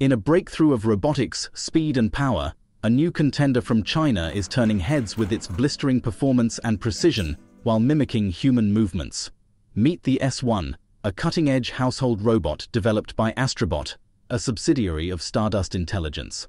In a breakthrough of robotics, speed and power, a new contender from China is turning heads with its blistering performance and precision while mimicking human movements. Meet the S1, a cutting-edge household robot developed by Astribot, a subsidiary of Stardust Intelligence.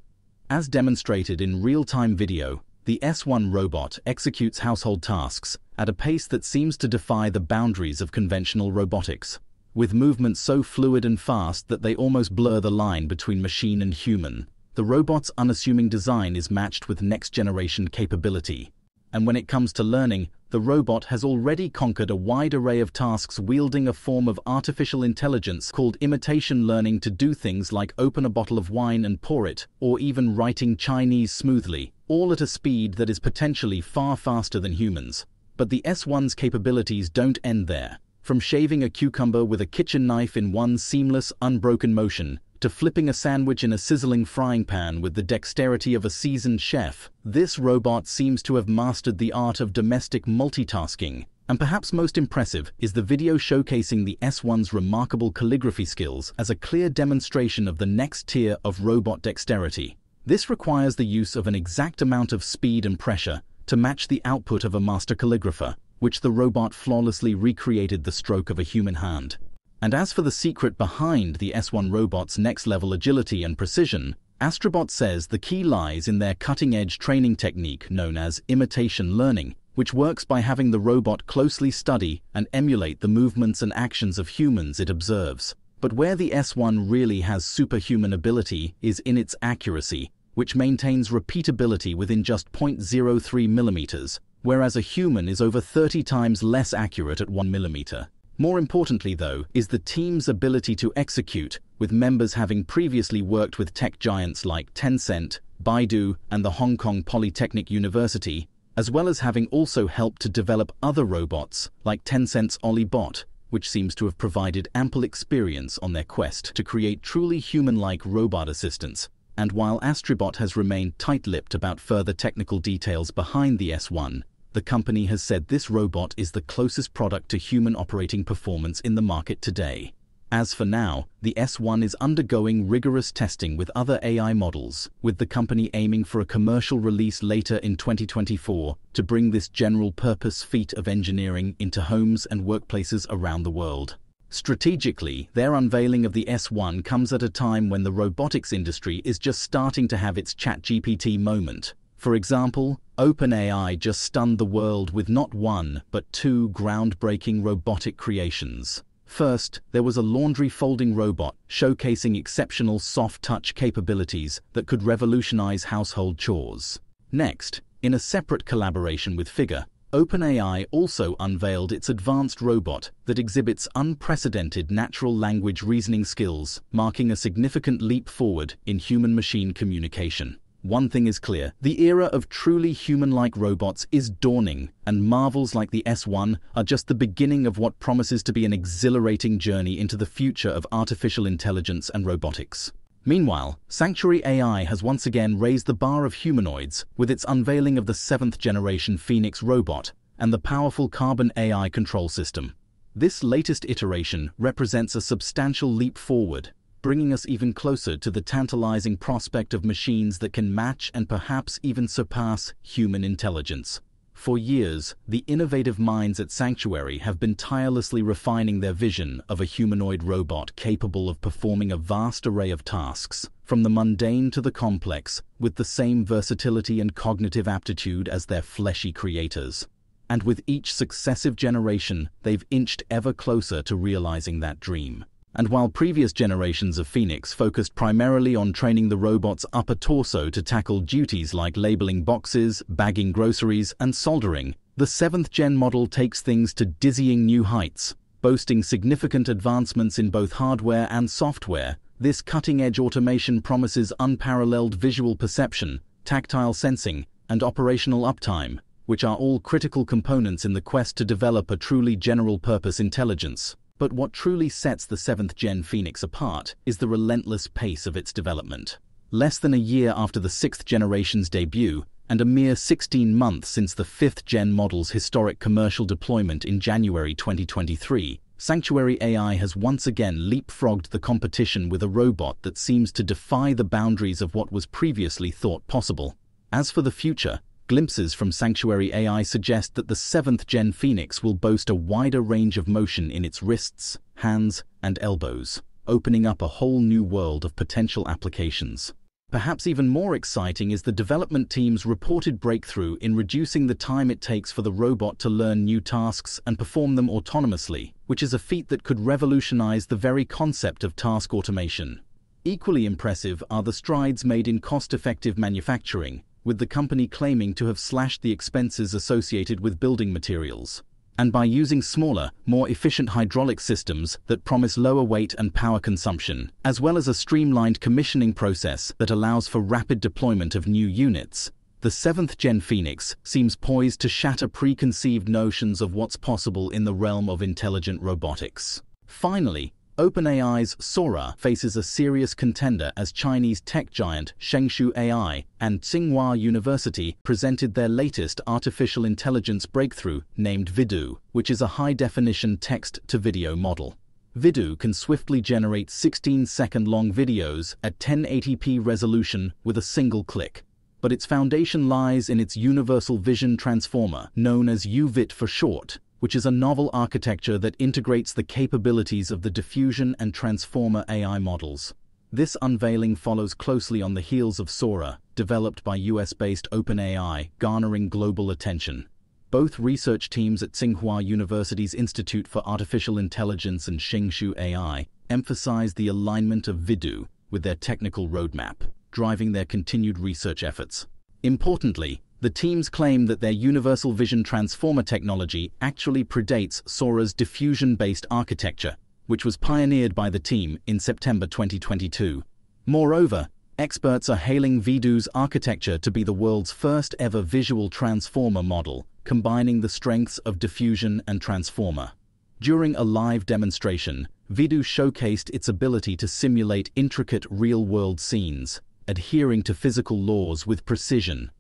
As demonstrated in real-time video, the S1 robot executes household tasks at a pace that seems to defy the boundaries of conventional robotics with movements so fluid and fast that they almost blur the line between machine and human. The robot's unassuming design is matched with next-generation capability. And when it comes to learning, the robot has already conquered a wide array of tasks wielding a form of artificial intelligence called imitation learning to do things like open a bottle of wine and pour it, or even writing Chinese smoothly, all at a speed that is potentially far faster than humans. But the S1's capabilities don't end there. From shaving a cucumber with a kitchen knife in one seamless, unbroken motion, to flipping a sandwich in a sizzling frying pan with the dexterity of a seasoned chef, this robot seems to have mastered the art of domestic multitasking. And perhaps most impressive is the video showcasing the S1's remarkable calligraphy skills as a clear demonstration of the next tier of robot dexterity. This requires the use of an exact amount of speed and pressure to match the output of a master calligrapher, which the robot flawlessly recreated the stroke of a human hand. And as for the secret behind the S1 robot's next-level agility and precision, Astribot says the key lies in their cutting-edge training technique known as imitation learning, which works by having the robot closely study and emulate the movements and actions of humans it observes. But where the S1 really has superhuman ability is in its accuracy, which maintains repeatability within just 0.03 millimeters, whereas a human is over 30 times less accurate at 1 millimeter. More importantly, though, is the team's ability to execute, with members having previously worked with tech giants like Tencent, Baidu, and the Hong Kong Polytechnic University, as well as having also helped to develop other robots like Tencent's OlliBot, which seems to have provided ample experience on their quest to create truly human-like robot assistants. And while Astribot has remained tight-lipped about further technical details behind the S1, the company has said this robot is the closest product to human operating performance in the market today. As for now, the S1 is undergoing rigorous testing with other AI models, with the company aiming for a commercial release later in 2024 to bring this general-purpose feat of engineering into homes and workplaces around the world. Strategically, their unveiling of the S1 comes at a time when the robotics industry is just starting to have its ChatGPT moment, for example, OpenAI just stunned the world with not one, but two groundbreaking robotic creations. First, there was a laundry folding robot showcasing exceptional soft touch capabilities that could revolutionize household chores. Next, in a separate collaboration with Figure, OpenAI also unveiled its advanced robot that exhibits unprecedented natural language reasoning skills, marking a significant leap forward in human-machine communication. One thing is clear, the era of truly human-like robots is dawning, and marvels like the S1 are just the beginning of what promises to be an exhilarating journey into the future of artificial intelligence and robotics. Meanwhile, Sanctuary AI has once again raised the bar of humanoids with its unveiling of the seventh generation Phoenix robot and the powerful Carbon AI control system. This latest iteration represents a substantial leap forward bringing us even closer to the tantalizing prospect of machines that can match and perhaps even surpass human intelligence. For years, the innovative minds at Sanctuary have been tirelessly refining their vision of a humanoid robot capable of performing a vast array of tasks, from the mundane to the complex, with the same versatility and cognitive aptitude as their fleshy creators. And with each successive generation, they've inched ever closer to realizing that dream. And while previous generations of Phoenix focused primarily on training the robot's upper torso to tackle duties like labeling boxes, bagging groceries, and soldering, the 7th gen model takes things to dizzying new heights. Boasting significant advancements in both hardware and software, this cutting-edge automation promises unparalleled visual perception, tactile sensing, and operational uptime, which are all critical components in the quest to develop a truly general-purpose intelligence. But what truly sets the 7th Gen Phoenix apart is the relentless pace of its development. Less than a year after the 6th generation's debut, and a mere 16 months since the 5th Gen model's historic commercial deployment in January 2023, Sanctuary AI has once again leapfrogged the competition with a robot that seems to defy the boundaries of what was previously thought possible. As for the future, glimpses from Sanctuary AI suggest that the 7th Gen Phoenix will boast a wider range of motion in its wrists, hands, and elbows, opening up a whole new world of potential applications. Perhaps even more exciting is the development team's reported breakthrough in reducing the time it takes for the robot to learn new tasks and perform them autonomously, which is a feat that could revolutionize the very concept of task automation. Equally impressive are the strides made in cost-effective manufacturing, with the company claiming to have slashed the expenses associated with building materials. And by using smaller, more efficient hydraulic systems that promise lower weight and power consumption, as well as a streamlined commissioning process that allows for rapid deployment of new units, the 7th Gen Phoenix seems poised to shatter preconceived notions of what's possible in the realm of intelligent robotics. Finally, OpenAI's Sora faces a serious contender as Chinese tech giant Shengshu AI and Tsinghua University presented their latest artificial intelligence breakthrough named Vidu, which is a high-definition text-to-video model. Vidu can swiftly generate 16-second-long videos at 1080p resolution with a single click. But its foundation lies in its Universal Vision Transformer, known as UVIT for short, which is a novel architecture that integrates the capabilities of the diffusion and transformer AI models. This unveiling follows closely on the heels of Sora, developed by US-based OpenAI, garnering global attention. Both research teams at Tsinghua University's Institute for Artificial Intelligence and Shengshu AI emphasize the alignment of Vidu with their technical roadmap, driving their continued research efforts. Importantly, the teams claim that their Universal Vision Transformer technology actually predates Sora's diffusion-based architecture, which was pioneered by the team in September 2022. Moreover, experts are hailing Vidu's architecture to be the world's first ever visual transformer model, combining the strengths of diffusion and transformer. During a live demonstration, Vidu showcased its ability to simulate intricate real-world scenes, adhering to physical laws with precision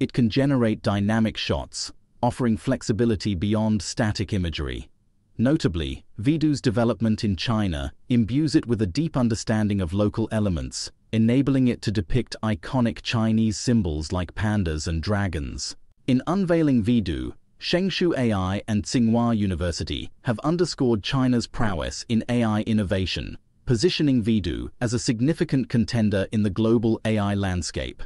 it can generate dynamic shots, offering flexibility beyond static imagery. Notably, Vidu's development in China imbues it with a deep understanding of local elements, enabling it to depict iconic Chinese symbols like pandas and dragons. In unveiling Vidu, Shengshu AI and Tsinghua University have underscored China's prowess in AI innovation, positioning Vidu as a significant contender in the global AI landscape.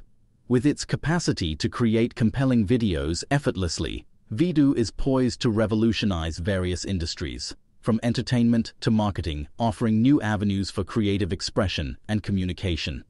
With its capacity to create compelling videos effortlessly, Vidu is poised to revolutionize various industries, from entertainment to marketing, offering new avenues for creative expression and communication.